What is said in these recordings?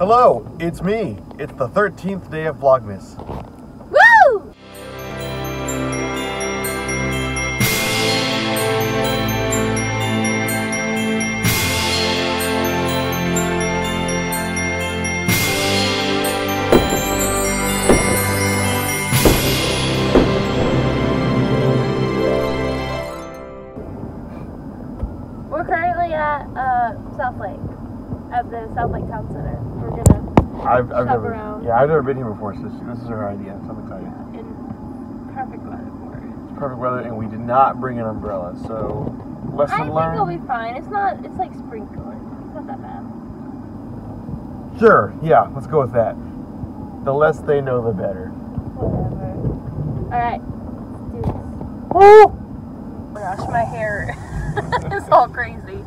Hello, it's me. It's the 13th day of Vlogmas. Woo! We're currently at uh, South Lake, at the South Lake Town Center. We're gonna I've, I've never, around. yeah, I've never been here before, so this, this is her idea. So I'm excited. in perfect weather for it. It's perfect weather, and we did not bring an umbrella, so lesson I lesson think learned. it'll be fine. It's not. It's like sprinkling. It's not that bad. Sure, yeah, let's go with that. The less they know, the better. Whatever. All right. Let's do this. Woo! Oh my gosh, my hair all crazy.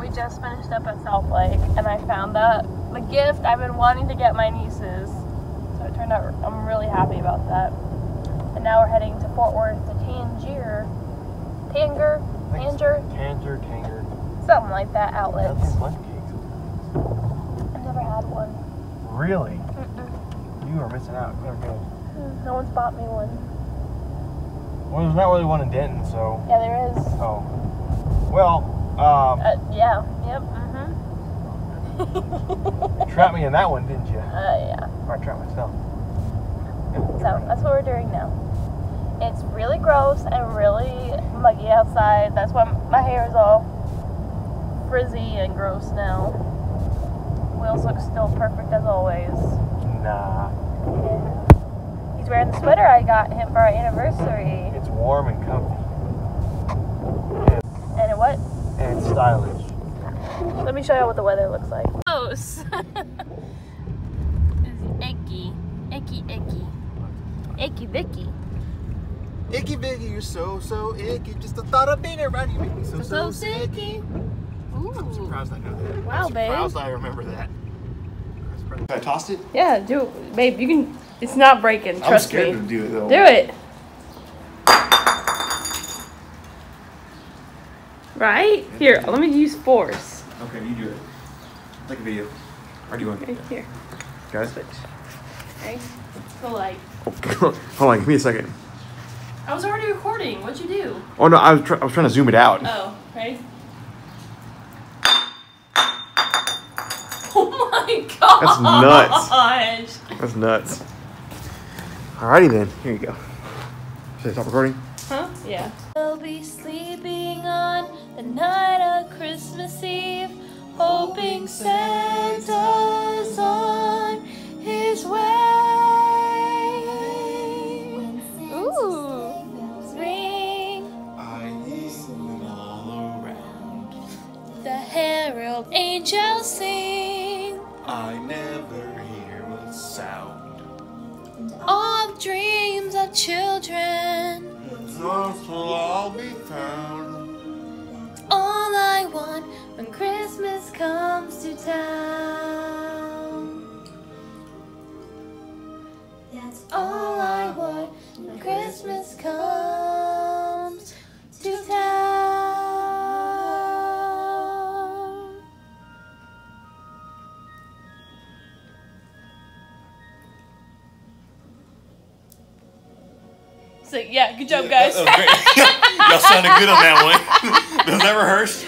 We just finished up at South Lake, and I found that the gift I've been wanting to get my nieces. So it turned out I'm really happy about that. And now we're heading to Fort Worth to Tangier, Tanger, Tanger, Tanger, Tanger. something like that. Outlets. I've never had one. Really? Mm-mm. You are missing out. Never good. No one's bought me one. Well, there's not really one in Denton, so. Yeah, there is. Oh. Well, um, Uh, yeah. Yep. Mhm. trapped me in that one, didn't you? Uh, yeah. Or I trapped myself. So that's what we're doing now. It's really gross and really muggy outside. That's why my hair is all frizzy and gross now. Wheels look still perfect as always. Nah. He's wearing the sweater I got him for our anniversary. It's warm and comfy. And it what? And stylish. Let me show you what the weather looks like. Gross. it's icky. Icky, icky. Icky, vicky. Icky Vicky, you're so, so icky. Just the thought of being around you make me so, So sicky. I'm surprised I know that. Wow, I'm babe. surprised I remember that. Should I toss it? Yeah, do it. Babe, you can. It's not breaking. Trust me. to do it though. Do it. Right? Here, let me use force. Okay, you do it. Take a video. Or do you want Right here. Guys? Switch. Okay. So like, Hold on, give me a second. I was already recording. What'd you do? Oh no, I was, try- I was trying to zoom it out. Oh, ready? Oh my god. That's nuts. That's nuts. Alrighty then, here you go. Should I stop recording? Huh? Yeah. We'll be sleeping on the night of Christmas Eve, hoping Santa's on his way. Ooh. Ring I listen all around. the herald angels sing. I never hear a sound. All dreams of children. Lost will all be found. All I want when Christmas comes to town. So yeah, good job, guys. Y'all sounded good on that one. Does that rehearsed?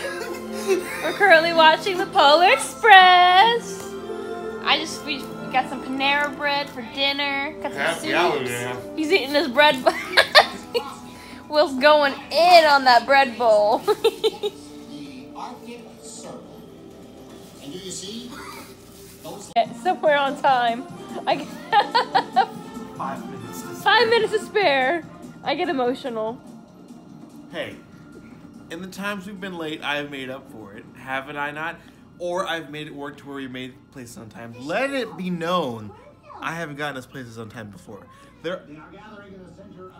We're currently watching the Polar Express. I just we, we got some Panera bread for dinner. Got some Happy soups. holiday. He's eating his bread. bowl. Will's going in on that bread bowl. And do you see? Somewhere on time. I Five minutes. five minutes to spare. I get emotional. Hey, in the times we've been late, I have made up for it, haven't I not? Or I've made it work to where we made places on time. Let it be known, I haven't gotten us places on time before. There,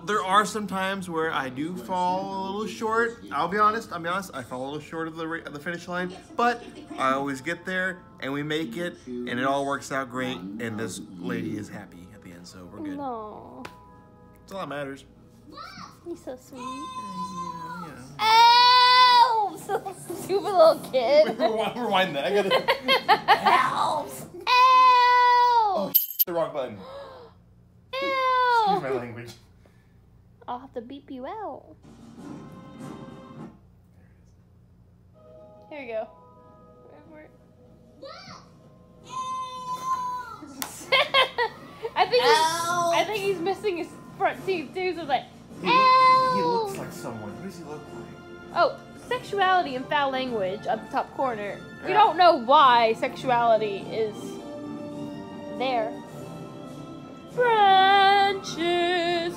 there are some times where I do fall a little short. I'll be honest. I'll be honest. I fall a little short of the of the finish line, but I always get there and we make it, and it all works out great. And this lady is happy at the end, so we're good. No, That's all that matters. He's so sweet. Yeah. Ow! So stupid little kid. Rewind that. I gotta. Elves. Elves. Oh, the wrong button. Excuse my language. I'll have to beep you out. Here you go. I think he's, I think he's missing his front teeth too. So like, He, he looks like someone. Who does he look like? oh, sexuality and foul language up the top corner. We don't know why sexuality is there. Branches.